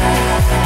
Música